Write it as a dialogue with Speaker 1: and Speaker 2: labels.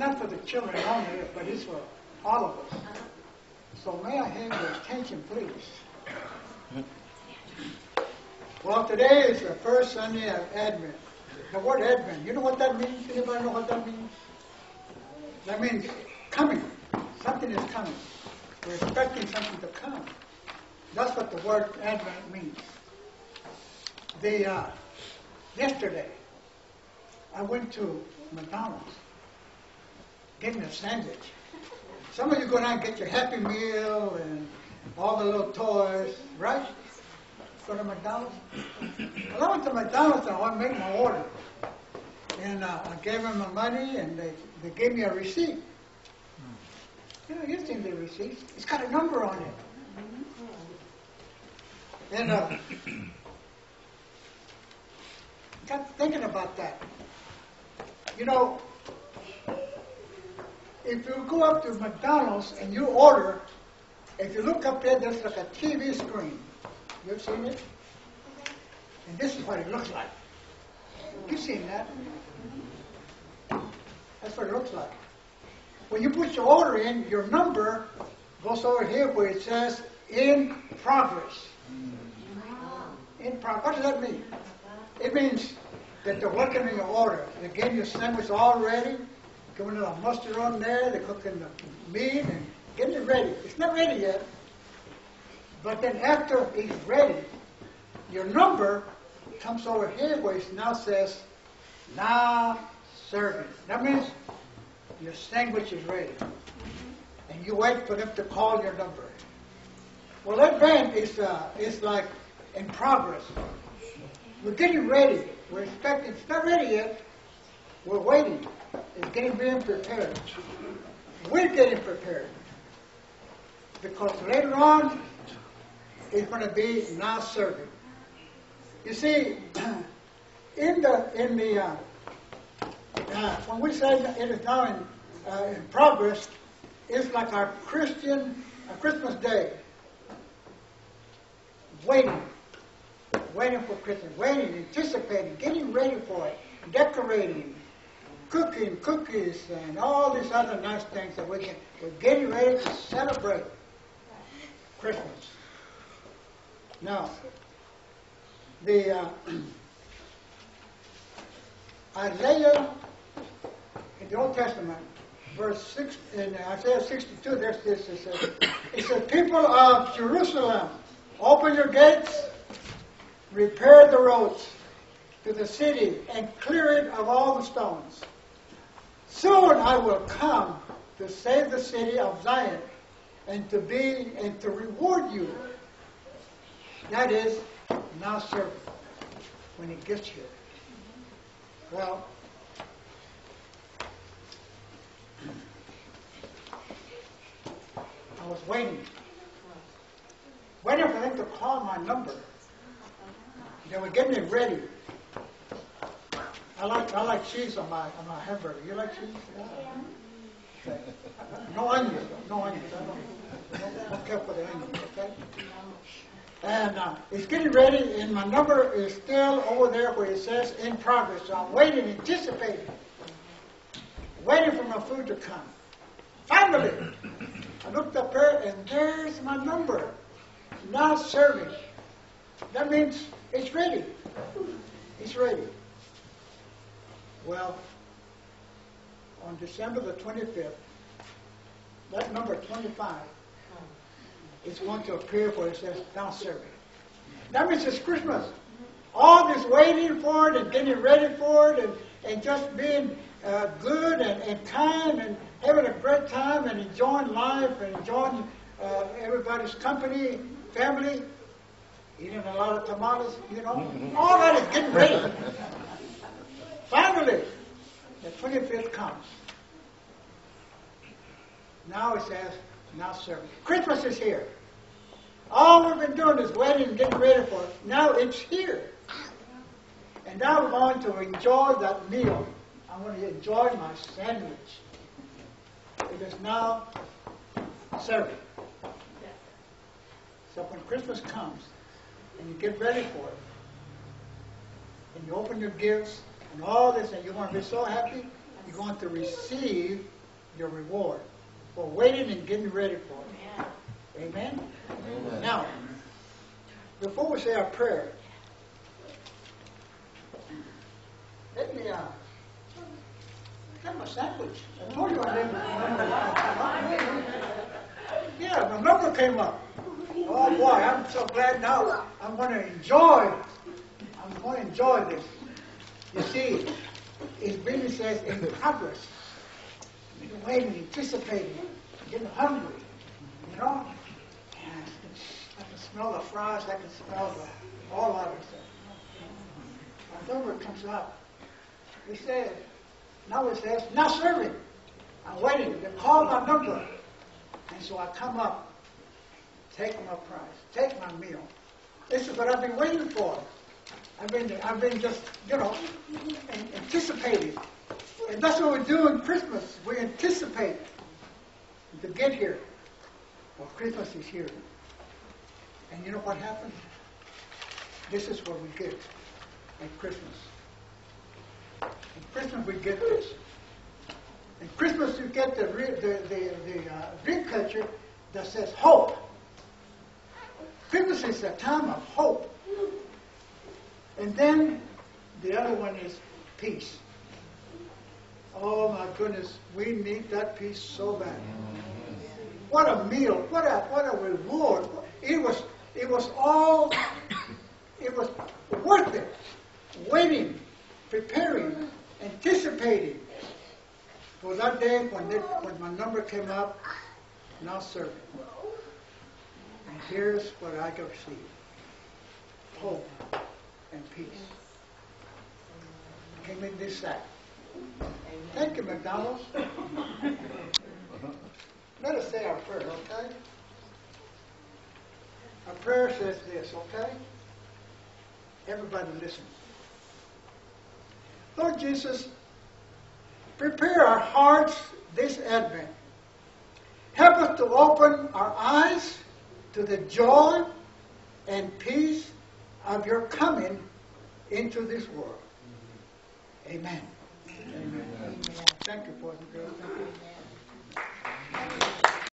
Speaker 1: not for the children only, but it's for all of us. So may I have your attention, please? Well, today is the first Sunday of Advent. The word Advent, you know what that means? Anybody know what that means? That means coming. Something is coming. We're expecting something to come. That's what the word Advent means. The uh, yesterday, I went to McDonald's, get me a sandwich. Some of you go down and get your Happy Meal and all the little toys, right? Go to McDonald's. Well, I went to McDonald's and I want to make my order. And uh, I gave them my money and they, they gave me a receipt. You know, you've seen the receipt. It's got a number on it. And uh, got thinking about that. You know, if you go up to McDonald's and you order, if you look up there, there's like a TV screen. You've seen it? Mm-hmm. And this is what it looks like. You've seen that? That's what it looks like. When you put your order in, your number goes over here where it says in progress. Mm-hmm. In progress. What does that mean? It means that they're working on your order. They're getting your sandwich all giving a little mustard on there, they're cooking the meat and getting it ready. It's not ready yet. But then after it's ready, your number comes over here where it now says, now serving. That means your sandwich is ready. And you wait for them to call your number. Well, that band is, uh, is like in progress. We're getting ready. We're expecting, it's not ready yet. We're waiting. It's getting being prepared. We're getting prepared. Because later on, it's going to be now serving. You see, in the in the uh, uh, when we say it is now in, uh, in progress, it's like our Christian Christmas day. Waiting, waiting for Christmas, waiting, anticipating, getting ready for it, decorating, cooking cookies, and all these other nice things that we can. We're getting ready to celebrate Christmas. Now, the uh, Isaiah in the Old Testament, verse six in Isaiah 62, there's this. It says, it says, "People of Jerusalem, open your gates, repair the roads to the city, and clear it of all the stones. Soon I will come to save the city of Zion, and to be and to reward you." That is now serving when it gets here. Well, I was waiting, waiting for them to call my number. They were getting it ready. I like I like cheese on my on my hamburger. You like cheese? Yeah. Okay. No onions, no onions. I don't, don't, care for the onions. Okay. And uh, it's getting ready, and my number is still over there where it says in progress. So I'm waiting, anticipating, waiting for my food to come. Finally, I looked up there, and there's my number. Now serving. That means it's ready. It's ready. Well, on December the 25th, that number 25 is going to appear where it says now serving. That means it's Christmas. All this waiting for it and getting ready for it and, and just being uh, good and, and kind and having a great time and enjoying life and enjoying uh, everybody's company, family, eating a lot of tamales, you know. All that is getting ready. Finally, the 25th comes. Now it says, now serving. Christmas is here. All we've been doing is waiting and getting ready for it. Now it's here. And now we're going to enjoy that meal. I'm going to enjoy my sandwich. It is now serving. So when Christmas comes and you get ready for it, and you open your gifts and all this, and you want to be so happy, you're going to receive your reward for waiting and getting ready for it. Amen?
Speaker 2: Amen.
Speaker 1: Now, before we say our prayer, let me, uh, have my sandwich. I told you I didn't. Yeah, my number came up. Oh boy, I'm so glad now. I'm going to enjoy. I'm going to enjoy this. You see, really says in progress. You're waiting, anticipating, getting hungry. You know? And I can smell the fries. I can smell the, all of it. My number comes up. He says, now it says, not serving. I'm waiting. They call my number. And so I come up, take my prize, take my meal. This is what I've been waiting for. I've been, I've been just, you know, an- anticipating. And that's what we do in Christmas. We anticipate to get here. Well, Christmas is here. And you know what happens? This is what we get at Christmas. At Christmas we get this. At Christmas you get the the the, the uh, culture that says hope. Christmas is a time of hope. And then the other one is peace. Oh my goodness, we need that peace so bad. What a meal! What a what a reward! It was it was all it was worth it. Waiting, preparing, anticipating for that day when they, when my number came up. Now serving. And here's what I got received: hope and peace. Came in this sack. Thank you, McDonald's. Let us say our prayer, okay? Our prayer says this, okay? Everybody listen. Lord Jesus, prepare our hearts this Advent. Help us to open our eyes to the joy and peace of your coming into this world. Amen. Amen. Thank you, boys and girls. Thank you.